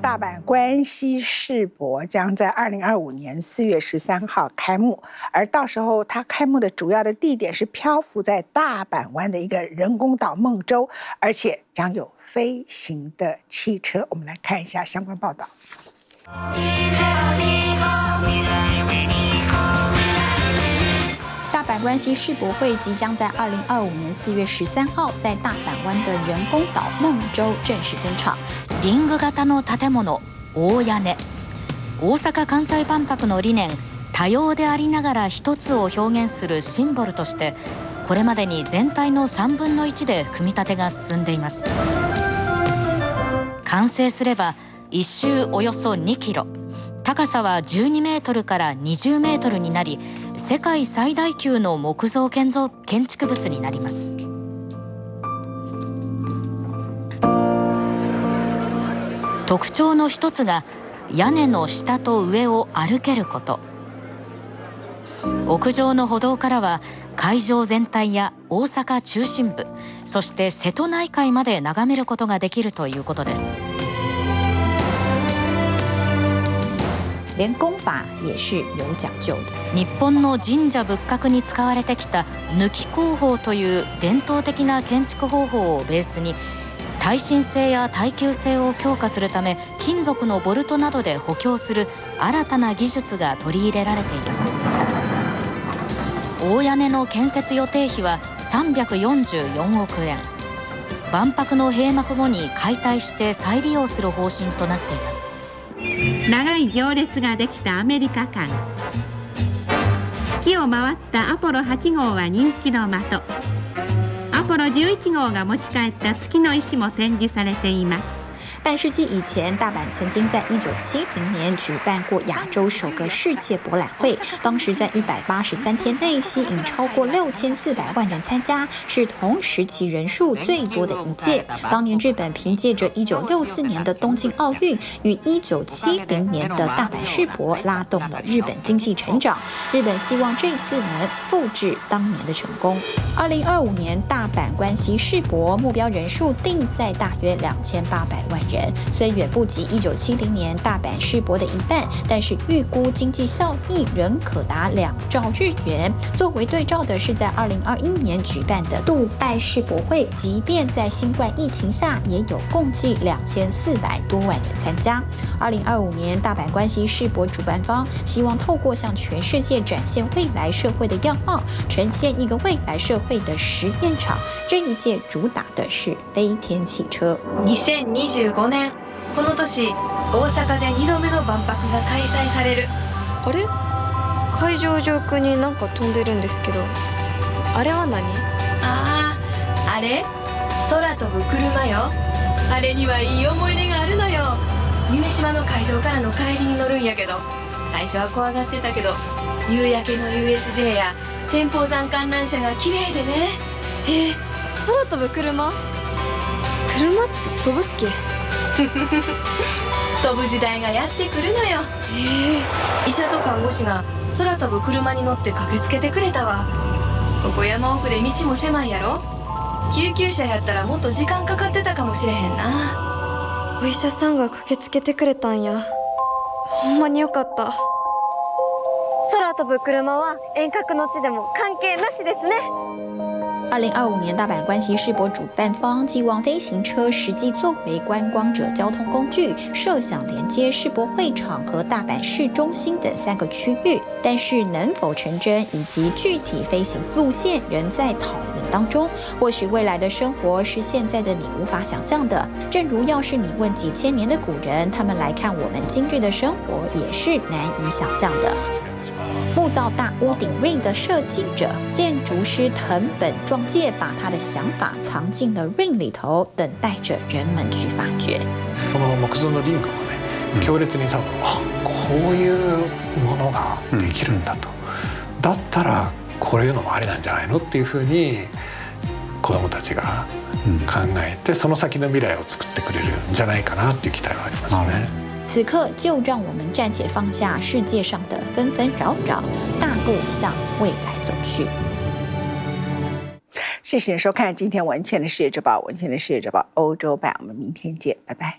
大阪关西世博将在二零二五年四月十三号开幕，而到时候它开幕的主要的地点是漂浮在大阪湾的一个人工岛梦洲，而且将有飞行的汽车。我们来看一下相关报道。大阪关西世博会即将在二零二五年四月十三号在大阪湾的人工岛梦洲正式登场。リング型の建物大屋根。大阪・関西万博の理念多様でありながら一つを表現するシンボルとしてこれまでに全体の3分の1で組み立てが進んでいます。完成すれば1周およそ2キロ。高さは12メートルから20メートルになり世界最大級の木造建造建築物になります。特徴の一つが屋根の下と上を歩けること屋上の歩道からは会場全体や大阪中心部そして瀬戸内海まで眺めることができるということです连功法也是有讲究的。日本の神社仏閣に使われてきた抜き工法という伝統的な建築方法をベースに耐震性や耐久性を強化するため金属のボルトなどで補強する新たな技術が取り入れられています。大屋根の建設予定費は344億円。万博の閉幕後に解体して再利用する方針となっています。長い行列ができたアメリカ館月を回ったアポロ8号は人気の的。ポロ11号が持ち帰った月の石も展示されています。半世纪以前，大阪曾经在一九七零年举办过亚洲首个世界博览会，当时在一百八十三天内吸引超过六千四百万人参加，是同时期人数最多的一届。当年日本凭借着一九六四年的东京奥运与一九七零年的大阪世博，拉动了日本经济成长。日本希望这次能复制当年的成功。二零二五年大阪关西世博目标人数定在大约两千八百万人。虽远不及一九七零年大阪世博的一半，但是预估经济效益仍可达两兆日元。作为对照的是，在二零二一年举办的杜拜世博会，即便在新冠疫情下，也有共计两千四百多万人参加。二零二五年大阪关西世博主办方希望透过向全世界展现未来社会的样貌，呈现一个未来社会的实验场。这一届主打的是飞天汽车。二千二十五年。この年大阪で2度目の万博が開催される。あれ？会場上空になんか飛んでるんですけど。あれは何？あああれ？空飛ぶ車よ。あれにはいい思い出があるのよ。夢島の会場からの帰りに乗るんやけど。最初は怖がってたけど夕焼けの USJ や天保山観覧車が綺麗でね。え空飛ぶ車？車って飛ぶっけ？飛ぶ時代がやってくるのよ。医者と看護師が空飛ぶ車に乗って駆けつけてくれたわ。ここ山奥で道も狭いやろ。救急車やったらもっと時間かかってたかもしれへんな。お医者さんが駆けつけてくれたんや。ほんまによかった。空飛ぶ車は遠隔の地でも関係なしですね二零二五年大阪关西世博主办方寄望飞行车实际作为观光者交通工具，设想连接世博会场和大阪市中心等三个区域。但是能否成真以及具体飞行路线仍在讨论当中。或许未来的生活是现在的你无法想象的。正如要是你问几千年的古人，他们来看我们今日的生活，也是难以想象的。木造大屋顶 ring 的设计者建筑师藤本壮介，把他的想法藏进了 ring 里头，等待着人们去发掘。この木造のリングもね、強烈に多分あこういうものができるんだと、だったらこういうのもありなんじゃないのっていうふうに子どもたちが考えて、その先の未来を作ってくれるんじゃないかなっていう期待はありますね。 此刻，就让我们暂且放下世界上的纷纷扰扰，大步向未来走去。谢谢收看今天文倩的世界之宝，文倩的世界之宝欧洲版，我们明天见，拜拜。